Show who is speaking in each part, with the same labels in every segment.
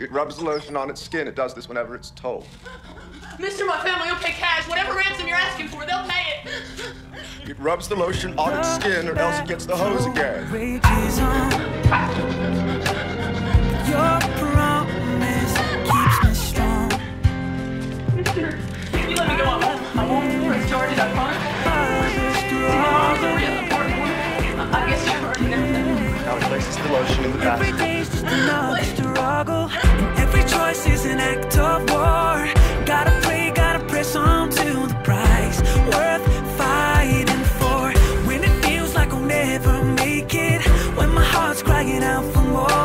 Speaker 1: It rubs the lotion on its skin. It does this whenever it's told.
Speaker 2: Mister, my family will pay cash. Whatever ransom you're asking for, they'll pay it.
Speaker 1: It rubs the lotion on its skin, or else it gets the hose again.
Speaker 3: Rages on. Your promise keeps me strong.
Speaker 2: Mister, you let me go. I
Speaker 3: Every day's just another struggle. And every choice is an act of war. Gotta pray, gotta press on to the prize. Worth fighting for. When it feels like I'll never make it. When my heart's crying out for more.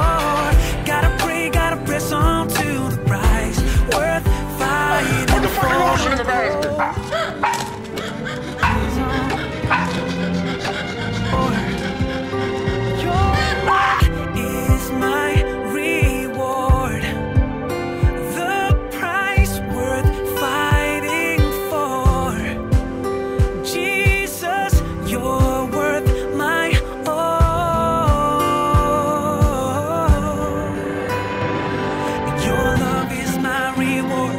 Speaker 3: Reward.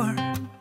Speaker 3: Gotta